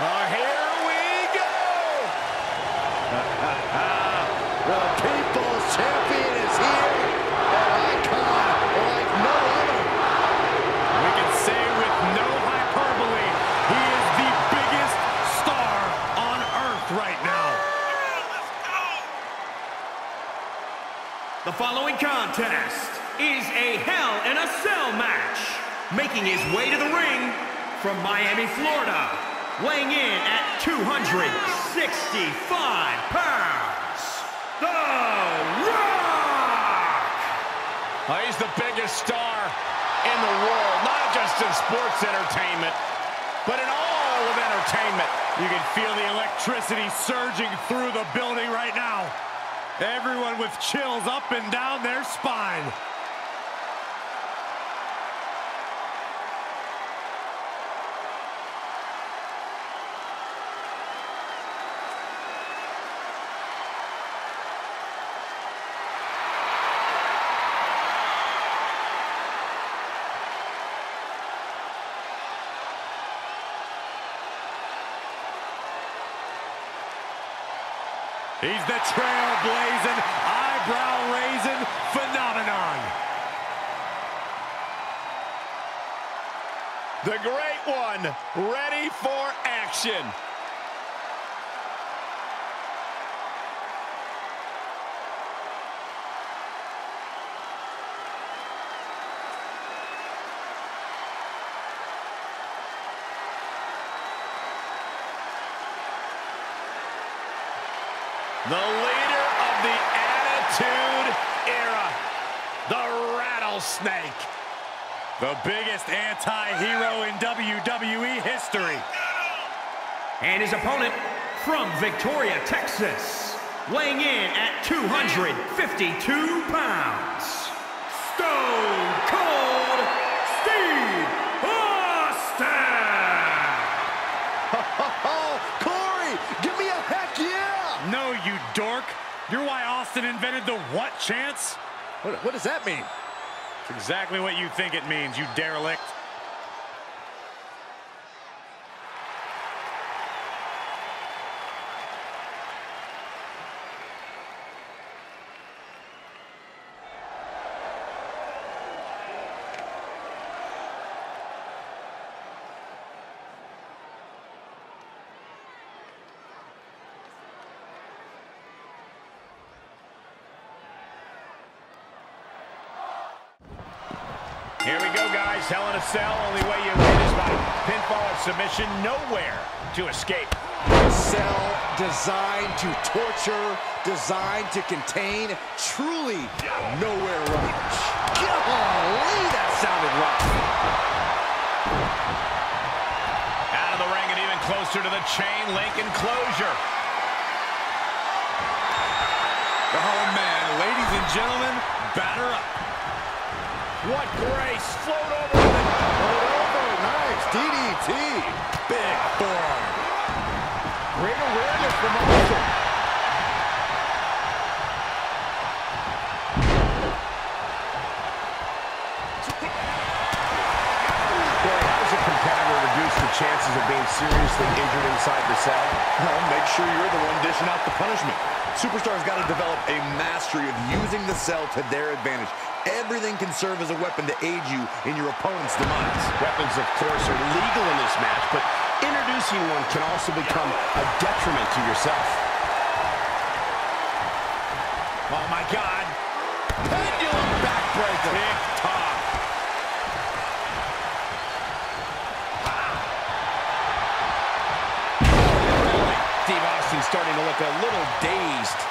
Oh, here we go! the People's Champion is here, an icon like no other. We can say with no hyperbole, he is the biggest star on earth right now. The following contest is a Hell in a Cell match. Making his way to the ring from Miami, Florida, weighing in at 265 pounds, The Rock! He's the biggest star in the world, not just in sports entertainment, but in all of entertainment. You can feel the electricity surging through the building right now. Everyone with chills up and down their spine. He's the trailblazing, eyebrow-raising phenomenon. The Great One, ready for action. The leader of the Attitude Era, the Rattlesnake. The biggest anti-hero in WWE history. And his opponent from Victoria, Texas, weighing in at 252 pounds, Stone Cold Steve Austin! Oh, Corey, give me a heck yeah! No, you dork. You're why Austin invented the what chance? What, what does that mean? It's exactly what you think it means, you derelict. Here we go, guys. Hell in a cell. Only way you win is by pinfall or submission. Nowhere to escape. Cell designed to torture, designed to contain, truly nowhere range. Golly, that sounded rough. Out of the ring and even closer to the chain link enclosure. Oh, man. Ladies and gentlemen, batter up. What grace. Float over. Float over, nice, DDT. Big forearm. Great awareness from Austin. Boy, how does a competitor reduce the chances of being seriously injured inside the cell? Well, make sure you're the one dishing out the punishment. Superstars got to develop a mastery of using the cell to their advantage. Everything can serve as a weapon to aid you in your opponent's demise. Weapons, of course, are legal in this match, but introducing one can also become a detriment to yourself. Oh, my God. Pendulum backbreaker. Tick-tock. Steve Austin starting to look a little dazed.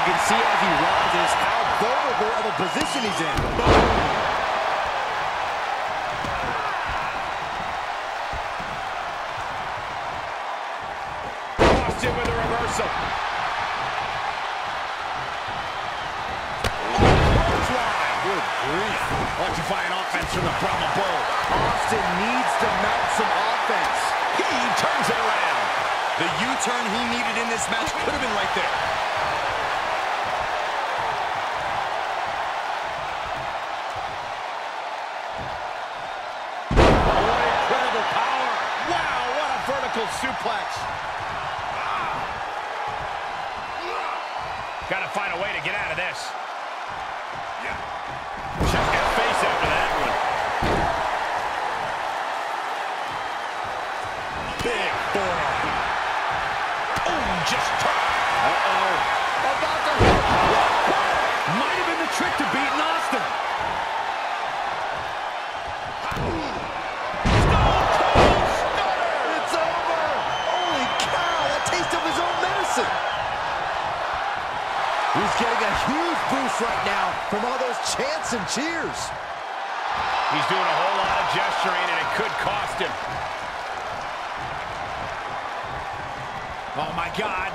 You can see as he rises how vulnerable of a position he's in. Austin with a reversal. Good grief. Electrifying offense from the Brahma Bull. Austin needs to mount some offense. He turns it around. The U-turn he needed in this match could have been right there. Suplex. Got to find a way to get out of this. Check boost right now from all those chants and cheers. He's doing a whole lot of gesturing, and it could cost him. Oh, my God.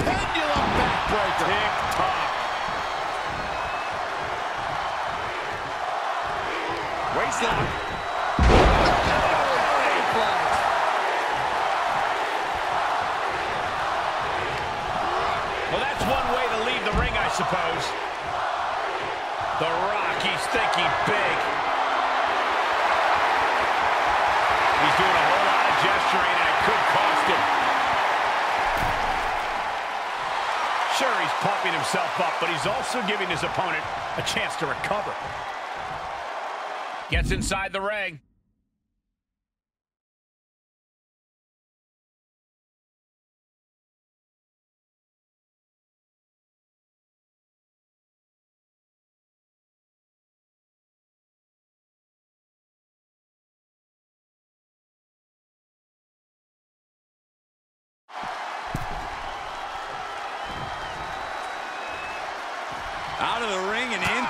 Pendulum backbreaker. Tick-tock. Waistlock. Suppose. The Rock, he's thinking big. He's doing a whole lot of gesturing, and it could cost him. Sure, he's pumping himself up, but he's also giving his opponent a chance to recover. Gets inside the ring.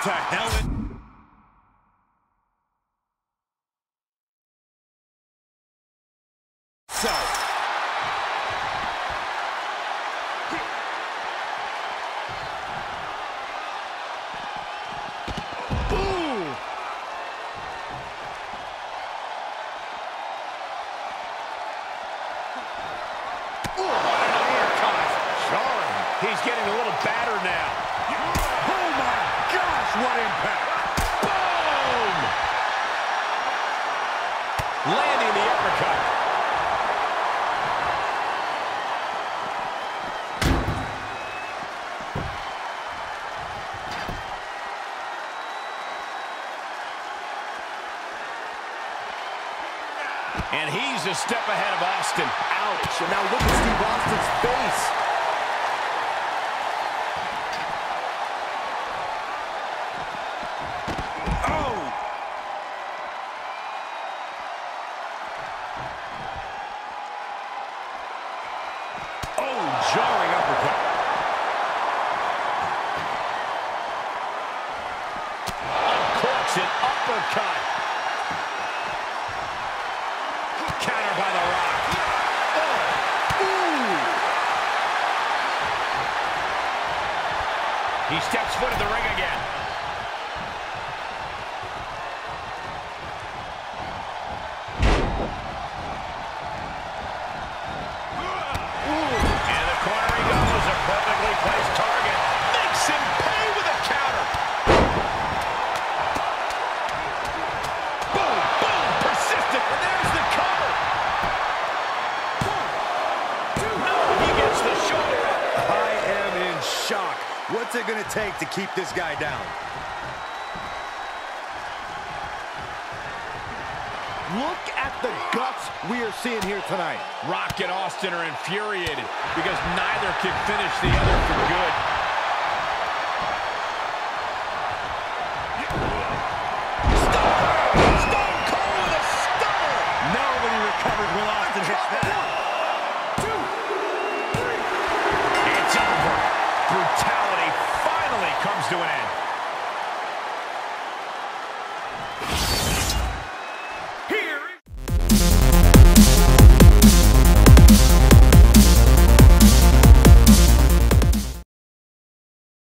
Into hell. Jarring. He's getting a little battered now. Gosh, what impact. Boom! Landing the uppercut. And he's a step ahead of Austin. Ouch. And now look at Steve Austin's face. He steps foot in the ring again. Take to keep this guy down? Look at the guts we are seeing here tonight. Rock and Austin are infuriated because neither can finish the other for good. Comes to an end.